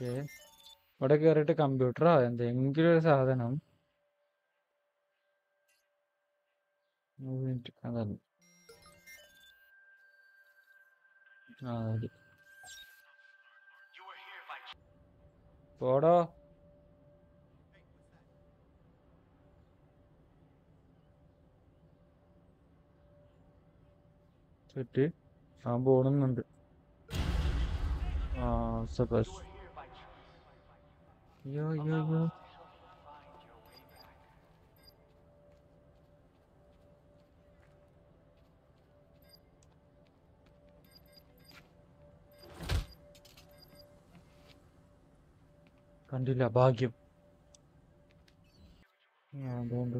Okay. ഇവിടെ കയറിയിട്ട് കമ്പ്യൂട്ടറോ? എന്തെങ്കിലും ഒരു സാധനം. അതല്ല പോടോ. സെറ്റ് ആ പോണുന്നുണ്ട് ആ സബസ് അയ്യോ അയ്യോ അയ്യോ കണ്ടില്ല ഭാഗ്യം ആ, അതുകൊണ്ട്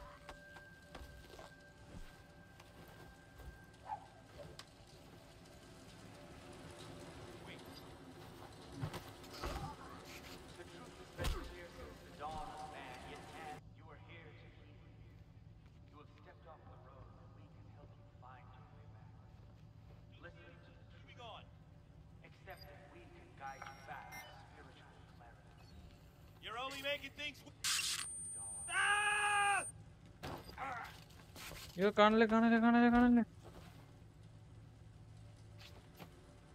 only making things. Ah! അയ്യോ കാണില്ല കാണില്ല കാണില്ല കാണില്ല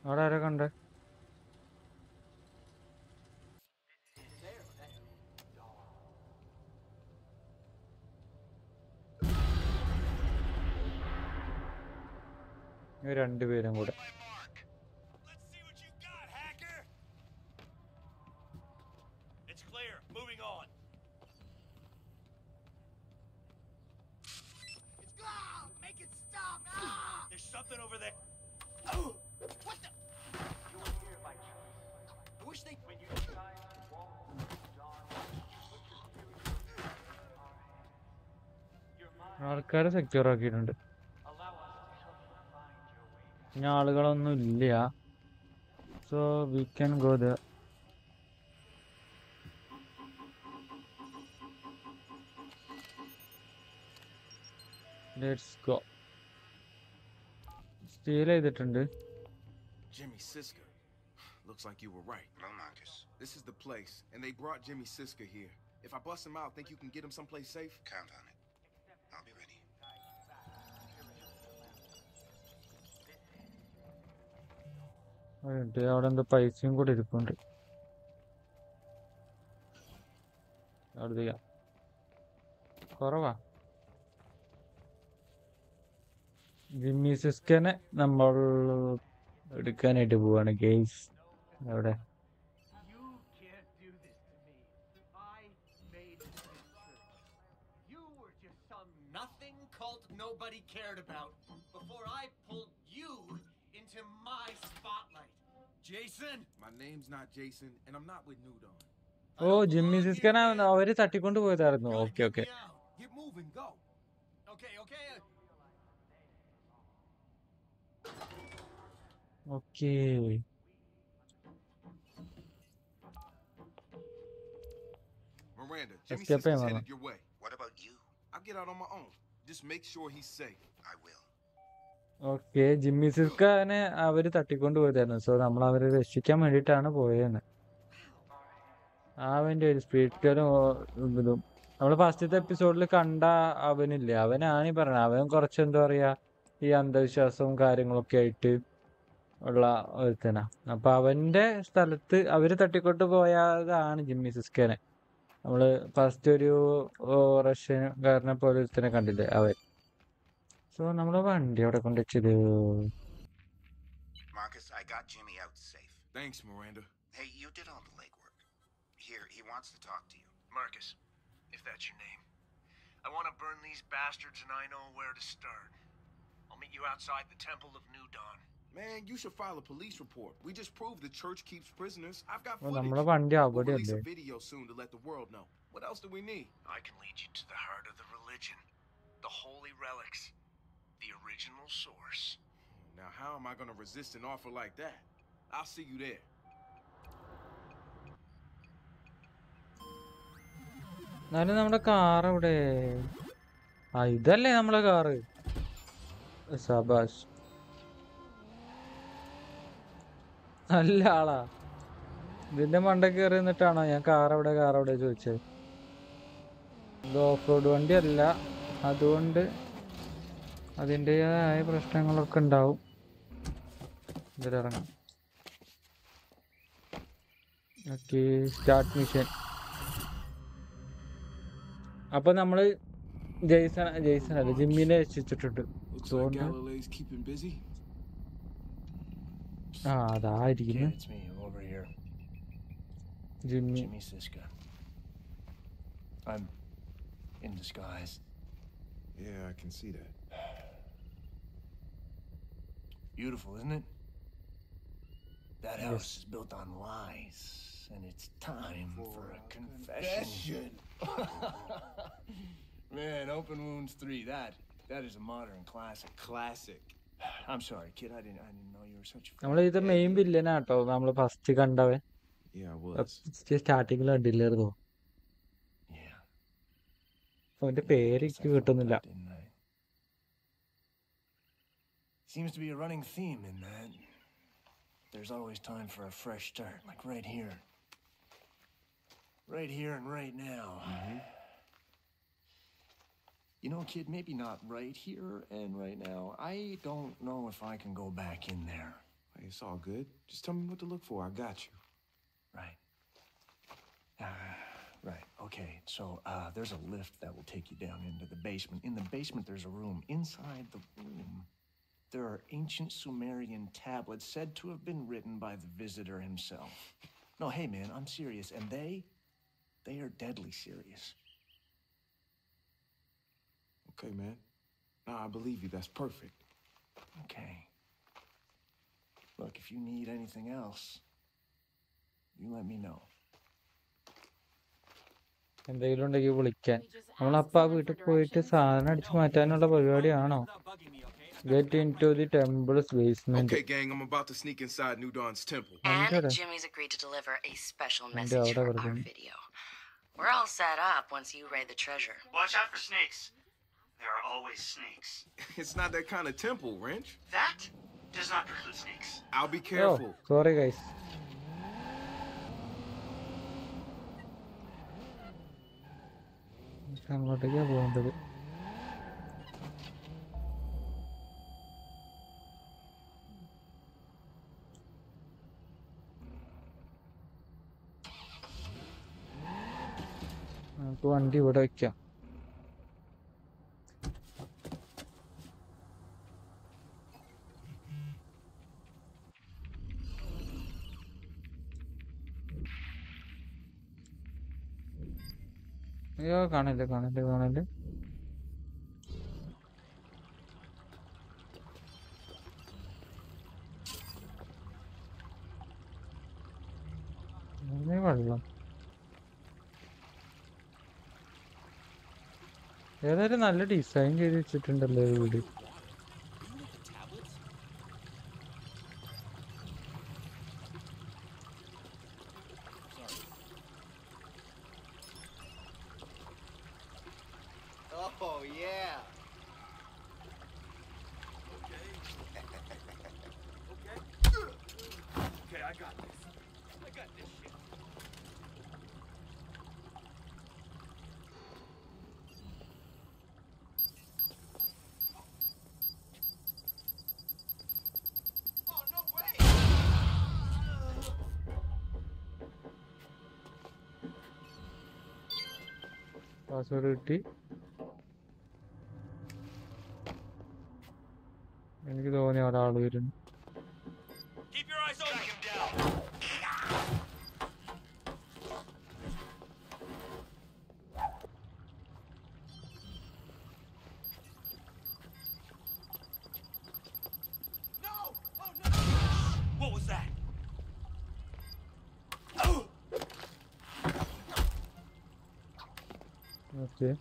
അവിടെ ആരാ കണ്ടേ ഇവർ രണ്ടുപേരും കൂടെ There's something over there. What the? You were here by choice. I wish they... When you decide to walk ആൾക്കാരെ സെക്യൂർ ആക്കിയിട്ടുണ്ട് ഇനി ആളുകളൊന്നും ഇല്ല so we can go the let's go steel ചെയ്തിട്ടുണ്ട് Jimmy Siska. Looks like you were right. No, Marcus. This is the place, and they brought Jimmy Siska here. If I bust him out, think you can get him someplace safe? Count on it. I'll be ready. ഉണ്ട് അവിടെ എന്തോ പൈസയും കൂടെ ഇരിപ്പുണ്ട് അവിടെ ചെയ്യാം കുറവാ Jimmy സിസ്കനെ നമ്മൾ എടുക്കാനായിട്ട് പോവാണ് ഗെയ്സ് അവിടെ You can't do this to me. I made this church. You were just some nothing cult nobody cared about before I pulled you into my spotlight. Jason! My name's not Jason, and I'm not with New Dawn. Oh Jimmy സിസ്കനെ അവര് തട്ടിക്കൊണ്ട് പോയതായിരുന്നു Gotta okay get okay Okay. Okay Miranda, Jimmy Escape Siska's him, headed your way. What about you? I'll get out on my own. Just make sure he's safe. I will. Okay Jimmy സിസ്കനെ അവർ തട്ടിക്കൊണ്ട് പോയതായിരുന്നു so നമ്മൾ അവരെ രക്ഷിക്കാൻ വേണ്ടിട്ടാണ് പോയതെന്ന് അവന്റെ ഒരു സ്പിരിറ്റുവലും ഇതും നമ്മൾ ഫസ്റ്റത്തെ എപ്പിസോഡിൽ കണ്ട അവനില്ലേ അവനാണ് ഈ പറഞ്ഞത് അവൻ കുറച്ച് എന്താ പറയാ ഈ അന്ധവിശ്വാസവും കാര്യങ്ങളൊക്കെ ആയിട്ട് ഉള്ള ഒരുത്തനാ അപ്പൊ അവന്റെ സ്ഥലത്ത് അവർ തട്ടിക്കൊണ്ട് പോയതാണ് ജിമ്മി സിസ്കേനെ നമ്മൾ ഫസ്റ്റ് ഒരു റഷ്യൻകാരനെ പോലെ ഒരുത്തനെ കണ്ടില്ലേ അവൻ സോ നമ്മളെ വണ്ടി അവിടെ കൊണ്ടുവച്ചത് Marcus, I got Jimmy out safe. Thanks, Miranda. Hey, you did all the legwork. Here, he wants to talk to you. Marcus, if that's your name. I want to burn these bastards and I know where to start. I'll meet you outside the Temple of New Dawn. Man, you should file a police report. We just proved the church keeps prisoners. I've got അപ്പൊ footage. നമ്മളെ വണ്ടി We'll release അവിടെയല്ലേ a video soon to let the world know. What else do we need? I can lead you to the heart of the religion, the holy relics, the original source. Now, how am I going to resist an offer like that? I'll see you there. എന്നാലും നമ്മുടെ car എവിടെ ആ ഇതല്ലേ നമ്മളെ car സബാഷ് നല്ല ആളാ. ഇതിന്റെ മണ്ട കയറി നിന്നിട്ടാണോ ഞാൻ കാർ എവിടെ കാർ എവിടെ ചോദിച്ചത്? ഇത് ഓഫ് റോഡ് വണ്ടി അല്ല അതുകൊണ്ട് അതിന്റെതായ പ്രശ്നങ്ങളൊക്കെ ഉണ്ടാവും. ഇതിലിറങ്ങാം. ഓക്കെ സ്റ്റാർട്ട് മിഷൻ അപ്പൊ നമ്മൾ ജെയ്സൺ ജെയ്സൺ അല്ല ജിമ്മിനെ രക്ഷിച്ചിട്ടുണ്ട്. Ah, the ID gibi. It's me over here. Jimmy. Jimmy Siska. I'm in disguise. Yeah, I can see that. Beautiful, isn't it? That house yes. is built on lies, and it's time for, for a, a confession. confession. Man, Open Wounds 3, that, that is a modern classic. Classic. I'm sorry, kid. I didn't I didn't know you were such a നമ്മൾ ഇത് main വില്ലനാട്ടോ നമ്മള് first കണ്ടവൻ Yeah, I was. സ്റ്റാർട്ടിങ്ങിൽ കണ്ടില്ലായിരുന്നോ Yeah. അവന്റെ പേര് Guess I എനിക്ക് fucked കിട്ടുന്നില്ല up, didn't I? Seems to be a running theme in that. There's always time for a fresh start, like right here. Right here and right now. You know, kid, maybe not right here and right now. I don't know if I can go back in there. Hey, it's all good. Just tell me what to look for. I got you. Right. Uh, right. Okay. So uh, there's a lift that will take you down into the basement. In the basement, there's a room. Inside the room, there are ancient Sumerian tablets said to have been written by the visitor himself. No, hey man, I'm serious, and they, they are deadly serious. Okay, man. Nah, I believe you. That's perfect. Okay. Look, if you need anything else, you let me know. എന്തെങ്കിലും ഉണ്ടെങ്കിൽ വിളിക്കാൻ നമ്മളപ്പ ആ വീട്ടിൽ പോയിട്ട് സാധനം അടിച്ചു മാറ്റാനുള്ള പരിപാടിയാണോ get in to the temples basement Okay, gang, I'm about to sneak inside New Dawn's temple. Under And the- Jimmy's agreed to deliver a special Under message the for other our one. video. We're all set up once you raid the treasure. Watch out for snakes. There are always snakes. It's not that kind of temple, Wrench. That does not preclude snakes. I'll be oh careful. Sorry guys അങ്ങോട്ടേക്കാ പോകേണ്ടത് നമുക്ക് വണ്ടി ഇവിടെ വെക്കാം കാണില്ല കാണില്ല കാണില്ല. വെള്ളം. ഏതായാലും നല്ല ഡിസൈൻ ചെയ്ത് വെച്ചിട്ടുണ്ടല്ലോ വീട്. പാസ്വേഡ് കിട്ടി. എനിക്ക് തോന്നി ഒരാൾ വരുന്നു. Ok.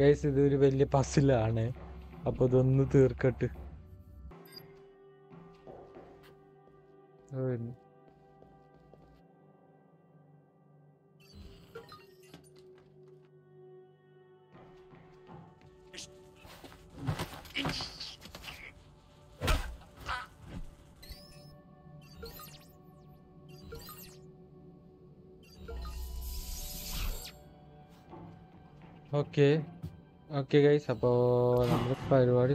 ഗൈസ് ഇതൊരു വലിയ പസിലാണ് അപ്പൊ ഇതൊന്ന് തീർക്കട്ട്. ഓ, ഓക്കെ ഗൈസ് അപ്പോ നമ്മുടെ പരിപാടി.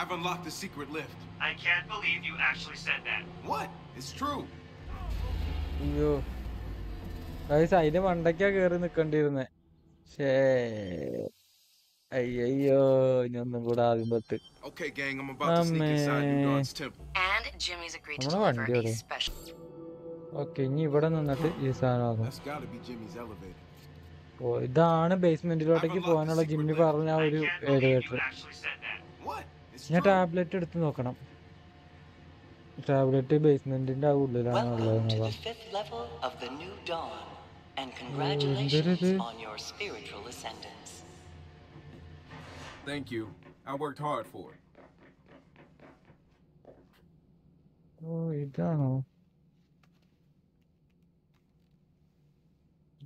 I've unlocked the secret lift. I can't believe you actually said that. What? It's true. അയ്യോ ഗൈസ് അതിന്റെ മണ്ടയ്ക്കാ കേറി നിക്കണ്ടിരുന്നെ ഷേ അയ്യോ ഇനി ഒന്നും കൂടെ ആദ്യം തൊട്ട് Okay, gang, I'm about to sneak inside New അമ്മേ. Dawn's. And Jimmy's നമ്മളെ വണ്ടി. ഓക്കെ ഇനി ഇവിടെ നിന്നിട്ട് ഈ സാധനം ആകും അപ്പോ ഇതാണ് ബേസ്മെന്റിലോട്ടേക്ക് പോകാനുള്ള ജിമ്മി പറഞ്ഞ ഒരു എലിവേറ്റർ ഞാൻ ടാബ്ലറ്റ് എടുത്ത് നോക്കണം. ടാബ്ലറ്റ് ബേസ്മെന്റിന്റെ ഉള്ളിലാണ് ഉള്ളത് Thank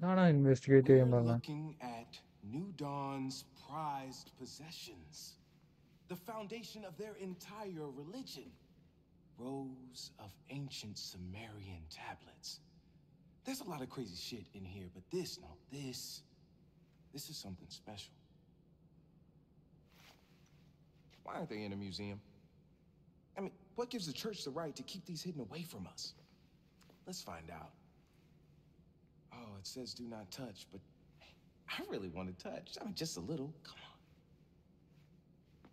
நானா இன்வெஸ்டிகேட் செய்ய looking at New Dawn's prized possessions, the foundation of their entire religion, rows of ancient Sumerian tablets. There's a lot of crazy shit in here, but this, no, this, this is something special. Why aren't they in a museum? I mean, what gives the church the right to keep these hidden away from us? Let's find out it says do not touch, but I really want to touch. I mean, just a little. Come on.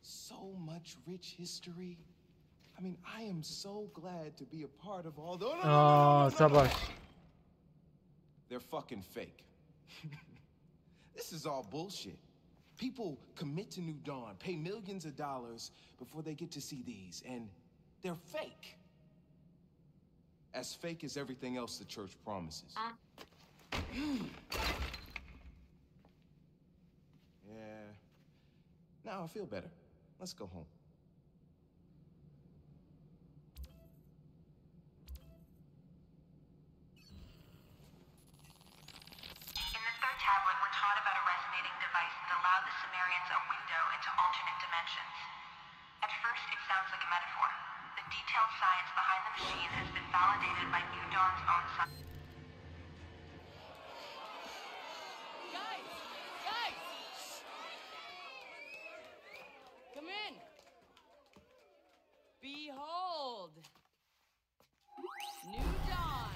So much rich history. I mean, I am so glad to be a part of all those. Oh, ah, sabah. They're fucking fake. this is all bullshit. People commit to New Dawn, pay millions of dollars before they get to see these, and they're fake. As fake as everything else the church promises. Ah. yeah. Now I feel better. Let's go home. New Dawn's own! Guys! Come in! Behold! New Dawn!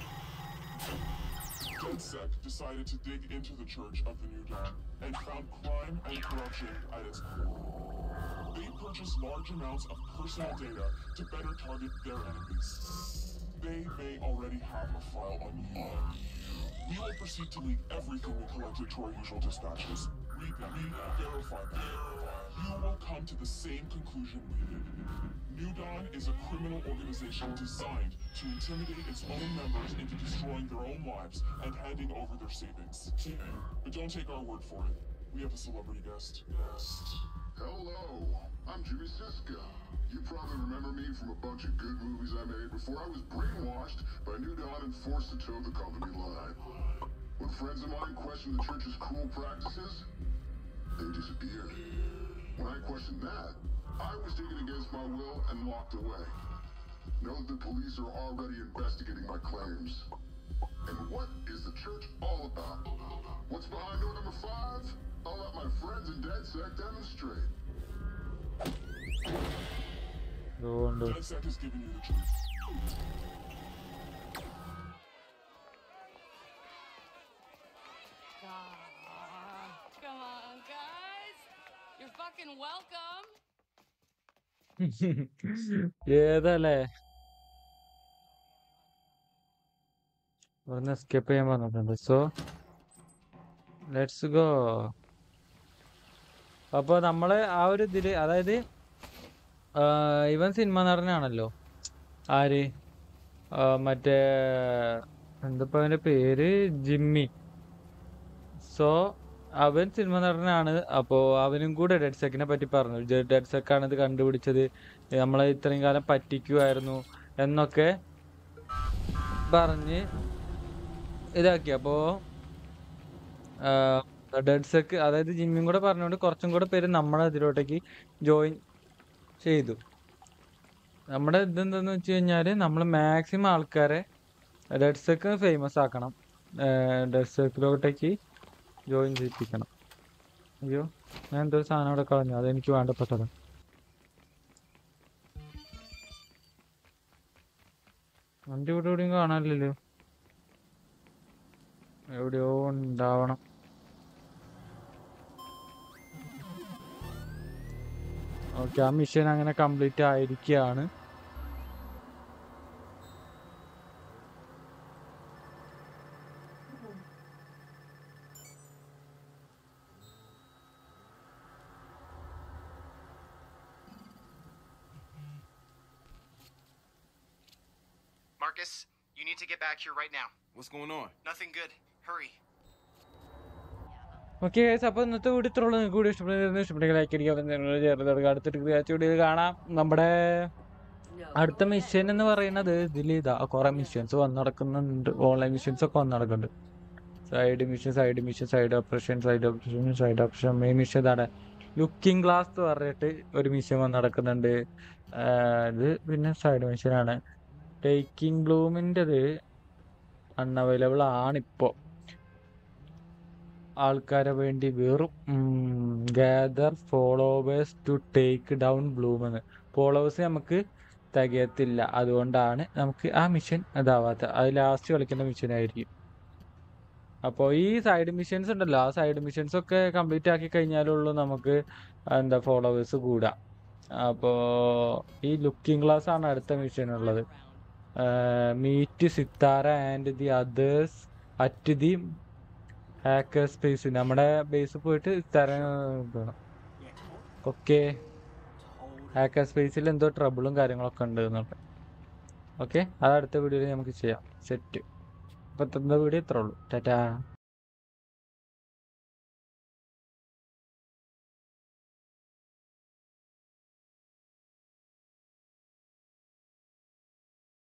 DedSec decided to dig into the Church of the New Dawn and found crime and corruption at its core. They purchased large amounts of personal data to better target their enemies. They may already have a file on you. We will proceed to leak everything we collected to our usual dispatches. Read them, verify them. You will come to the same conclusion we did. New Dawn is a criminal organization designed to intimidate its own members into destroying their own lives and handing over their savings. But don't take our word for it. We have a celebrity guest. Hello, I'm Jimmy Siska. You probably remember me from a bunch of good movies I made before I was brainwashed by New Dawn and forced to toe the company line. When friends of mine questioned the church's cruel practices, they disappeared. When I questioned that, I was taken against my will and locked away. Know that the police are already investigating my claims. And what is the church all about? What's behind door number five? I'll let my friends in DedSec demonstrate. അതുകൊണ്ട് DedSec has given you the truth. God. Come on, guys. You're fucking welcome. ഏതല്ലേ ഇവിടുന്ന് escape ചെയ്യാൻ പറഞ്ഞിട്ടുണ്ട് so let's go അപ്പോൾ നമ്മൾ ആ ഒരു ഇതിൽ അതായത് ഇവൻ സിനിമ നടനാണല്ലോ. ആര്? മറ്റേ എന്തപ്പോ അവന്റെ പേര്? ജിമ്മി. സോ അവൻ സിനിമ നടനാണ്. അപ്പോൾ അവനും കൂടെ ഡെഡ് സെക്കിനെ പറ്റി പറഞ്ഞു. ഡെഡ് സെക്കാണ് ഇത് കണ്ടുപിടിച്ചത്. നമ്മളെ ഇത്രയും കാലം പറ്റിക്കുമായിരുന്നു എന്നൊക്കെ പറഞ്ഞ് ഇതാക്കി. അപ്പോൾ ഡെഡ് സെക് അതായത് ജിമ്മിയും കൂടെ പറഞ്ഞുകൊണ്ട് കുറച്ചും കൂടെ പേര് നമ്മുടെ ഇതിലോട്ടേക്ക് ജോയിൻ ചെയ്തു. നമ്മുടെ ഇതെന്താന്ന് വെച്ച് കഴിഞ്ഞാൽ നമ്മൾ മാക്സിമം ആൾക്കാരെ ഡെഡ് സെക്ക് ഫേമസ് ആക്കണം. ഡെഡ് സെക്കിലോട്ടേക്ക് ജോയിൻ ചെയ്യിപ്പിക്കണം. അയ്യോ ഞാൻ എന്തോ ഒരു സാധനം അവിടെ കളഞ്ഞു. അതെനിക്ക് വേണ്ടപ്പെട്ടതാണ് വണ്ടി ഇവിടെ എവിടെയും കാണാനില്ലല്ലോ. എവിടെയോ ഉണ്ടാവണം. ഓക്കെ ആ മിഷൻ അങ്ങനെ കംപ്ലീറ്റ് ആയിരിക്കുകയാണ് Marcus, you need to get back here right now. What's going on? Nothing good. Hurry. Okay guys അപ്പോൾ ഇന്നത്തെ വീഡിയോ ഇത്രയുള്ളൂ നിങ്ങൾക്ക് വീഡിയോ ഇഷ്ടപ്പെടുന്ന ഇഷ്ടപ്പെട്ടെങ്കിൽ ലൈക്ക് ചേർത്ത് അടുത്തൊരു വീഡിയോ കാണാം. നമ്മുടെ അടുത്ത മിഷൻ എന്ന് പറയുന്നത് ഇതിൽ ഇതാ കുറെ മിഷൻസ് വന്നു നടക്കുന്നുണ്ട്. ഓൺലൈൻ മിഷൻസ് ഒക്കെ വന്നു നടക്കുന്നുണ്ട്. Side mission side mission side operation side operation side operation main mission ഇതാണ്. ലുക്കിംഗ് ഗ്ലാസ് എന്ന് പറഞ്ഞിട്ട് ഒരു മിഷൻ വന്ന് നടക്കുന്നുണ്ട്. ഇത് പിന്നെ സൈഡ് മിഷനാണ് ടേക്കിംഗ് ബ്ലൂമിന്റെത് അൺഅവൈലബിൾ ആണിപ്പോൾ ആൾക്കാരെ വേണ്ടി വെറും gather followers to take down Blume എന്ന്. ഫോളോവേഴ്സ് നമുക്ക് തികയത്തില്ല. അതുകൊണ്ടാണ് നമുക്ക് ആ മിഷൻ ഇതാവാത്ത അത് ലാസ്റ്റ് കളിക്കുന്ന മിഷൻ ആയിരിക്കും. അപ്പോൾ ഈ സൈഡ് മിഷൻസ് ഉണ്ടല്ലോ. ആ സൈഡ് മിഷൻസ് ഒക്കെ കംപ്ലീറ്റ് ആക്കി കഴിഞ്ഞാലുള്ളൂ നമുക്ക് എന്താ ഫോളോവേഴ്സ് കൂടാം. അപ്പോൾ ഈ ലുക്കിംഗ് ഗ്ലാസ് ആണ് അടുത്ത മിഷൻ ഉള്ളത്. Meet Sitara and the others at the hacker space നമ്മുടെ ബേസ് പോയിട്ട് തരണം ഓക്കെ ഹാക്കർ സ്പേസിൽ എന്തോ ട്രബിളും കാര്യങ്ങളൊക്കെ ഉണ്ട് എന്നുള്ളത് ഓക്കെ അത് അടുത്ത വീഡിയോയിൽ നമുക്ക് ചെയ്യാം. സെറ്റ് ഇപ്പത്തെ വീഡിയോ ഇത്രേ ഉള്ളൂ. ടാറ്റാ